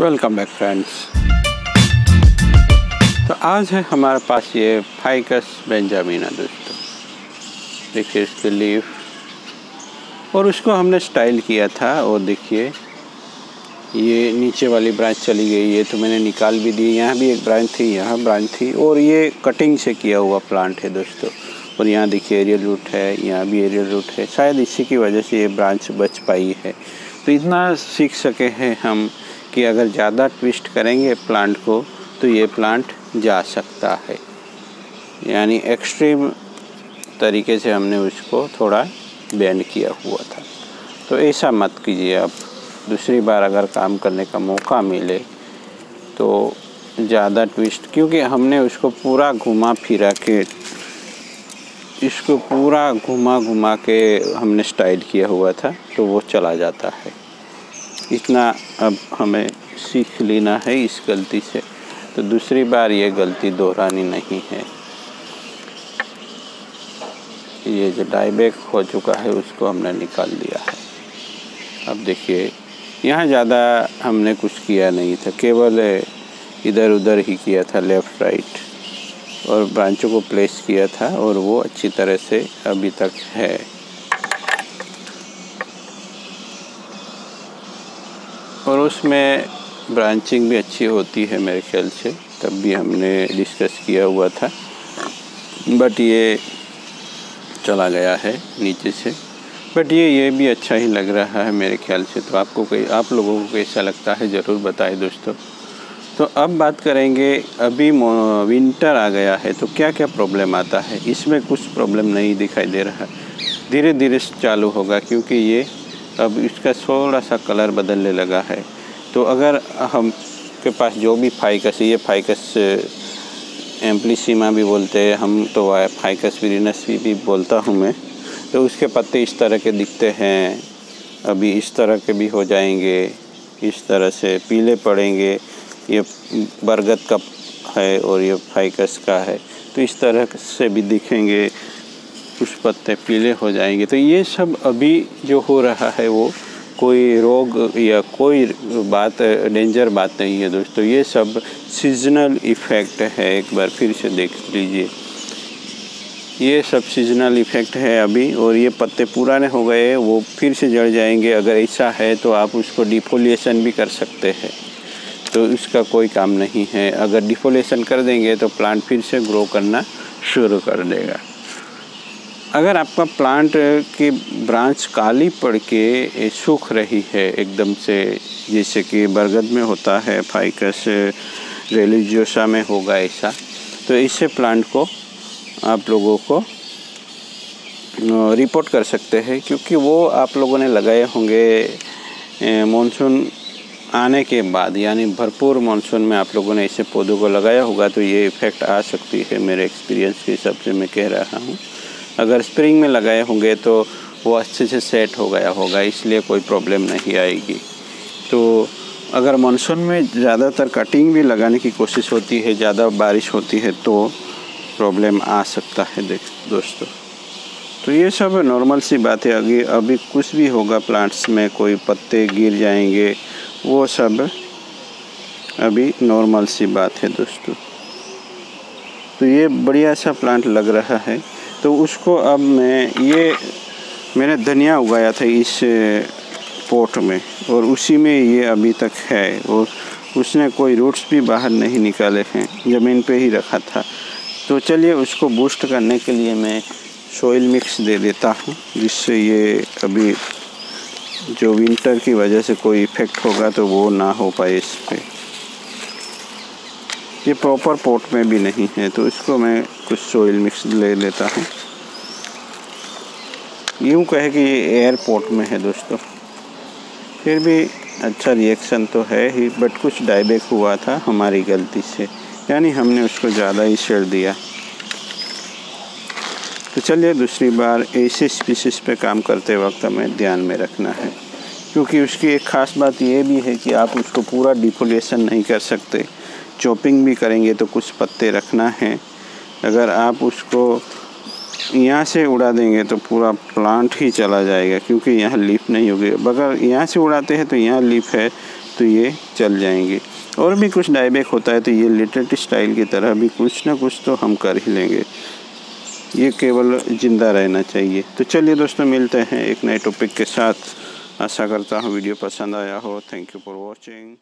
Welcome back friends तो आज है हमारे पास ये फाइकस बेंजामिना दोस्तों। देखिए इसके लीफ और उसको हमने स्टाइल किया था, और देखिए, ये नीचे वाली ब्रांच चली गई, ये तो मैंने निकाल भी दी, यहाँ भी एक ब्रांच थी, यहाँ ब्रांच थी, और ये कटिंग से किया हुआ प्लांट है दोस्तों। और यहाँ देखिए एरियल रूट है, यहाँ भी एरियल रूट है, शायद इसी की वजह से ये ब्रांच बच पाई है। तो इतना सीख सके हैं हम कि अगर ज़्यादा ट्विस्ट करेंगे प्लांट को तो ये प्लांट जा सकता है। यानी एक्सट्रीम तरीके से हमने उसको थोड़ा बैंड किया हुआ था। तो ऐसा मत कीजिए आप। दूसरी बार अगर काम करने का मौका मिले तो ज़्यादा ट्विस्ट क्योंकि हमने उसको पूरा घुमा फिरा के, इसको पूरा घुमा घुमा के हमने स्टाइल किया हुआ था तो वो चला जाता है। इतना अब हमें सीख लेना है इस गलती से। तो दूसरी बार ये गलती दोहरानी नहीं है। ये जो डाईबैक हो चुका है, उसको हमने निकाल दिया है। अब देखिए, यहाँ ज़्यादा हमने कुछ किया नहीं था। केवल इधर उधर ही किया था लेफ़्ट राइट और ब्रांचों को प्लेस किया था, और वो अच्छी तरह से अभी तक है। और उसमें ब्रांचिंग भी अच्छी होती है मेरे ख्याल से, तब भी हमने डिस्कस किया हुआ था। बट ये चला गया है नीचे से। बट ये ये भी अच्छा ही लग रहा है मेरे ख्याल से। तो आपको कई, आप लोगों को कैसा लगता है, ज़रूर बताएँ दोस्तों। तो अब बात करेंगे, अभी विंटर आ गया है तो क्या क्या प्रॉब्लम आता है? इसमें कुछ प्रॉब्लम नहीं दिखाई दे रहा। धीरे धीरे चालू होगा, क्योंकि ये अब इसका थोड़ा सा कलर बदलने लगा है। तो अगर हम के पास जो भी फाइकस ये फाइकस एम्पलीसीमा भी बोलते हैं हम तो फाइकस विरिनस भी, भी बोलता हूँ मैं। तो उसके पत्ते इस तरह के दिखते हैं। अभी इस तरह के भी हो जाएँगे इस तरह से पीले पड़ेंगे। ये बरगद का है और ये फाइकस का है। तो इस तरह से भी दिखेंगे। कुछ पत्ते पीले हो जाएँगे। तो ये सब अभी जो हो रहा है वो कोई रोग या कोई बात डेंजर बात नहीं है दोस्तों। ये सब सीजनल इफ़ेक्ट है, एक बार फिर से देख लीजिए। ये सब सीजनल इफ़ेक्ट है अभी, और ये पत्ते पुराने हो गए, वो फिर से जड़ जाएँगे। अगर ऐसा है तो आप उसको डिफोलिएशन भी कर सकते हैं। तो इसका कोई काम नहीं है। अगर डिफोलिएशन कर देंगे तो प्लांट फिर से ग्रो करना शुरू कर देगा। अगर आपका प्लांट की ब्रांच काली पड़ के सूख रही है, एकदम से, जैसे कि बरगद में होता है फाइकस रेलिजियोसा में होगा ऐसा तो इससे प्लांट को आप लोगों को रिपोर्ट कर सकते हैं, क्योंकि वो आप लोगों ने लगाए होंगे मानसून आने के बाद, यानी भरपूर मानसून में आप लोगों ने ऐसे पौधों को लगाया होगा तो ये इफ़ेक्ट आ सकती है, मेरे एक्सपीरियंस के हिसाब से मैं कह रहा हूँ। अगर स्प्रिंग में लगाए होंगे तो वो अच्छे से सेट हो गया होगा, इसलिए कोई प्रॉब्लम नहीं आएगी। तो अगर मानसून में ज़्यादातर कटिंग भी लगाने की कोशिश होती है, ज़्यादा बारिश होती है तो प्रॉब्लम आ सकता है, देख दोस्तों। तो ये सब नॉर्मल सी बात अभी अभी कुछ भी होगा प्लांट्स में, कोई पत्ते गिर जाएँगे, वो सब अभी नॉर्मल सी बात है दोस्तों। तो ये बढ़िया सा प्लांट लग रहा है। तो उसको अब मैं, ये मैंने धनिया उगाया था इस पोट में और उसी में ये अभी तक है और उसने कोई रूट्स भी बाहर नहीं निकाले हैं, ज़मीन पे ही रखा था। तो चलिए उसको बूस्ट करने के लिए मैं सोइल मिक्स दे देता हूँ, जिससे ये अभी जो विंटर की वजह से कोई इफ़ेक्ट होगा तो वो ना हो पाए इस पर ये प्रॉपर पोट में भी नहीं है तो इसको मैं कुछ सोइल मिक्स ले लेता हूँ। यूँ कहे कि ये एयर एयरपोर्ट में है दोस्तों। फिर भी अच्छा रिएक्शन तो है ही बट कुछ डाइबैक हुआ था हमारी गलती से। यानी हमने उसको ज़्यादा ही शेयर दिया। तो चलिए दूसरी बार ऐसे स्पीसीज पे काम करते वक्त हमें ध्यान में रखना है। क्योंकि उसकी एक ख़ास बात ये भी है कि आप उसको पूरा डिफोलेशन नहीं कर सकते। चॉपिंग भी करेंगे तो कुछ पत्ते रखना है। अगर आप उसको यहाँ से उड़ा देंगे तो पूरा प्लांट ही चला जाएगा क्योंकि यहाँ लीफ नहीं होगी। अगर यहाँ से उड़ाते हैं तो यहाँ लीफ है तो ये चल जाएँगे। और भी कुछ डाईबैक होता है तो ये लेटेस्ट स्टाइल की तरह भी कुछ ना कुछ तो हम कर ही लेंगे। ये केवल ज़िंदा रहना चाहिए। तो चलिए दोस्तों, मिलते हैं एक नए टॉपिक के साथ। आशा करता हूँ वीडियो पसंद आया हो। Thank you for watching